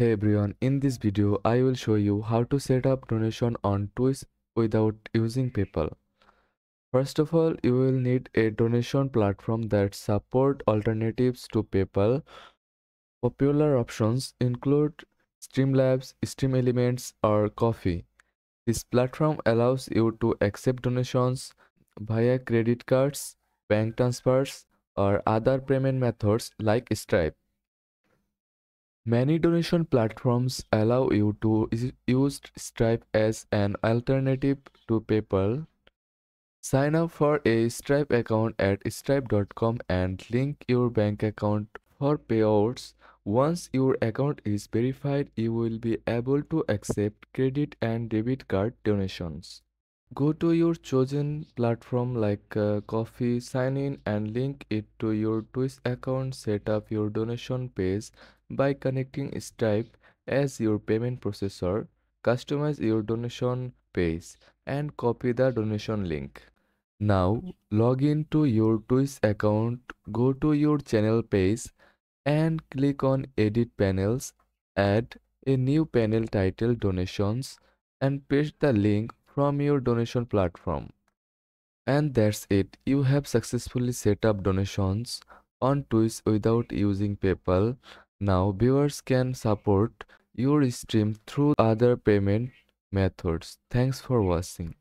Hey everyone, in this video I will show you how to set up donation on Twitch without using PayPal. First of all, you will need a donation platform that support alternatives to PayPal. Popular options include Streamlabs, Stream Elements, or Ko-fi. This platform allows you to accept donations via credit cards, bank transfers, or other payment methods like Stripe. Many donation platforms allow you to use Stripe as an alternative to PayPal. Sign up for a Stripe account at stripe.com and link your bank account for payouts. Once your account is verified, you will be able to accept credit and debit card donations. Go to your chosen platform like uh, Ko-fi, sign in and link it to your Twitch account. Set up your donation page by connecting Stripe as your payment processor. Customize your donation page and copy the donation link. Now log in to your Twitch account, go to your channel page and click on edit panels, add a new panel titled donations and paste the link from your donation platform. And that's it. You have successfully set up donations on Twitch without using PayPal. Now viewers can support your stream through other payment methods. Thanks for watching.